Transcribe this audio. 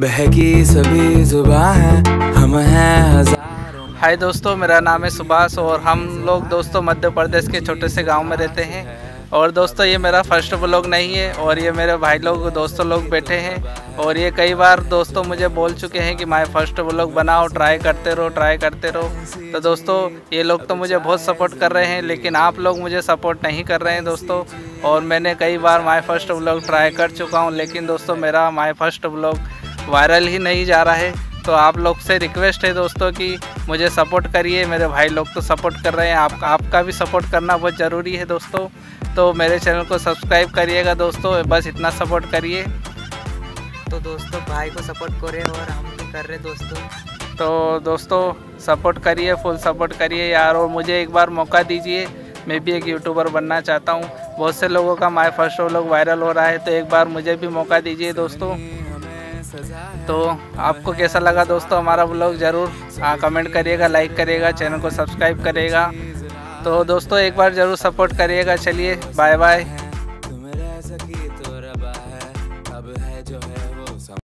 बहकी सभी जुबा है, हम हैं हज़ार। हाय दोस्तों, मेरा नाम है सुभाष और हम लोग दोस्तों मध्य प्रदेश के छोटे से गाँव में रहते हैं। और दोस्तों, ये मेरा फ़र्स्ट ब्लॉग नहीं है और ये मेरे भाई लोग, दोस्तों लोग बैठे हैं। और ये कई बार दोस्तों मुझे बोल चुके हैं कि माय फ़र्स्ट ब्लॉग बनाओ, ट्राई करते रहो, ट्राई करते रहो। तो दोस्तों, ये लोग तो मुझे बहुत सपोर्ट कर रहे हैं, लेकिन आप लोग मुझे सपोर्ट नहीं कर रहे हैं दोस्तों। और मैंने कई बार माई फ़र्स्ट ब्लॉग ट्राई कर चुका हूँ, लेकिन दोस्तों, मेरा माई फ़र्स्ट ब्लॉग वायरल ही नहीं जा रहा है। तो आप लोग से रिक्वेस्ट है दोस्तों कि मुझे सपोर्ट करिए मेरे भाई लोग तो सपोर्ट कर रहे हैं आप आपका भी सपोर्ट करना बहुत ज़रूरी है दोस्तों। तो मेरे चैनल को सब्सक्राइब करिएगा दोस्तों बस इतना सपोर्ट करिए। तो दोस्तों भाई को सपोर्ट करें और हम भी कर रहे दोस्तों। तो दोस्तों सपोर्ट करिए फुल सपोर्ट करिए यार और मुझे एक बार मौका दीजिए। मैं भी एक यूट्यूबर बनना चाहता हूँ। बहुत से लोगों का माई फ़र्स्ट लोग वायरल हो रहा है तो एक बार मुझे भी मौका दीजिए दोस्तों। तो आपको कैसा लगा दोस्तों हमारा ब्लॉग ज़रूर कमेंट करिएगा लाइक करिएगा चैनल को सब्सक्राइब करिएगा। तो दोस्तों, एक बार ज़रूर सपोर्ट करिएगा, चलिए बाय बाय